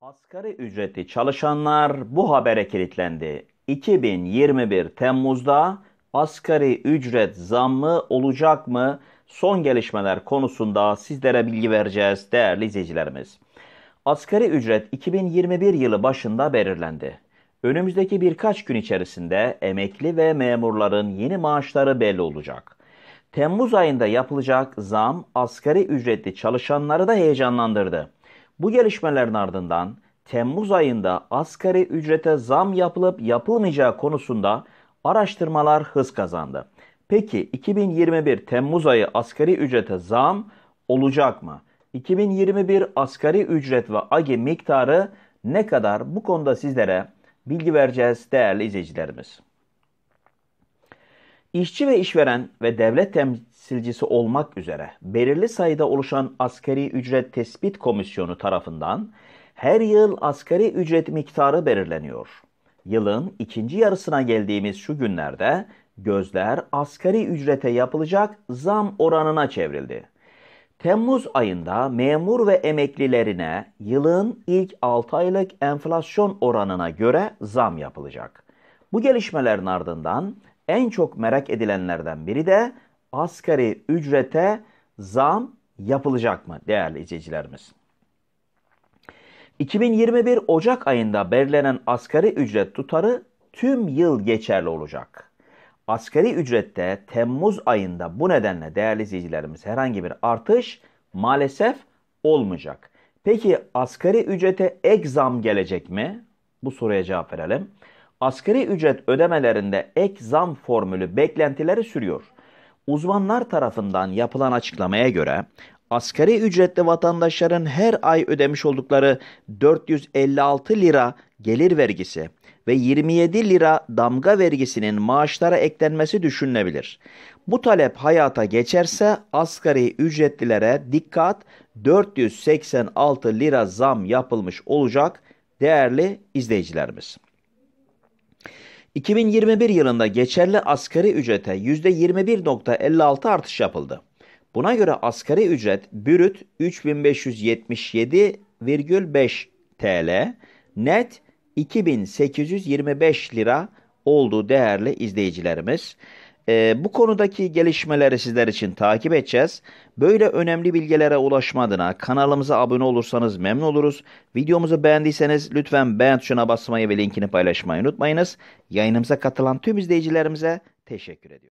Asgari ücretli çalışanlar bu habere kilitlendi. 2021 Temmuz'da asgari ücret zammı olacak mı? Son gelişmeler konusunda sizlere bilgi vereceğiz değerli izleyicilerimiz. Asgari ücret 2021 yılı başında belirlendi. Önümüzdeki birkaç gün içerisinde emekli ve memurların yeni maaşları belli olacak. Temmuz ayında yapılacak zam asgari ücretli çalışanları da heyecanlandırdı. Bu gelişmelerin ardından Temmuz ayında asgari ücrete zam yapılıp yapılmayacağı konusunda araştırmalar hız kazandı. Peki 2021 Temmuz ayı asgari ücrete zam olacak mı? 2021 asgari ücret ve AGI miktarı ne kadar? Bu konuda sizlere bilgi vereceğiz değerli izleyicilerimiz. İşçi ve işveren ve devlet temsilcisi olmak üzere belirli sayıda oluşan asgari ücret tespit komisyonu tarafından her yıl asgari ücret miktarı belirleniyor. Yılın ikinci yarısına geldiğimiz şu günlerde gözler asgari ücrete yapılacak zam oranına çevrildi. Temmuz ayında memur ve emeklilerine yılın ilk 6 aylık enflasyon oranına göre zam yapılacak. Bu gelişmelerin ardından en çok merak edilenlerden biri de asgari ücrete zam yapılacak mı değerli izleyicilerimiz? 2021 Ocak ayında belirlenen asgari ücret tutarı tüm yıl geçerli olacak. Asgari ücrette Temmuz ayında bu nedenle değerli izleyicilerimiz herhangi bir artış maalesef olmayacak. Peki asgari ücrete ek zam gelecek mi? Bu soruya cevap verelim. Asgari ücret ödemelerinde ek zam formülü beklentileri sürüyor. Uzmanlar tarafından yapılan açıklamaya göre asgari ücretli vatandaşların her ay ödemiş oldukları 456 lira gelir vergisi ve 27 lira damga vergisinin maaşlara eklenmesi düşünülebilir. Bu talep hayata geçerse asgari ücretlilere dikkat 486 lira zam yapılmış olacak değerli izleyicilerimiz. 2021 yılında geçerli asgari ücrete %21.56 artış yapıldı. Buna göre asgari ücret bürüt 3577,5 TL, net 2825 lira oldu değerli izleyicilerimiz. Ee, bu konudaki gelişmeleri sizler için takip edeceğiz. Böyle önemli bilgilere ulaşma adına kanalımıza abone olursanız memnun oluruz. Videomuzu beğendiyseniz lütfen beğen tuşuna basmayı ve linkini paylaşmayı unutmayınız. Yayınımıza katılan tüm izleyicilerimize teşekkür ediyorum.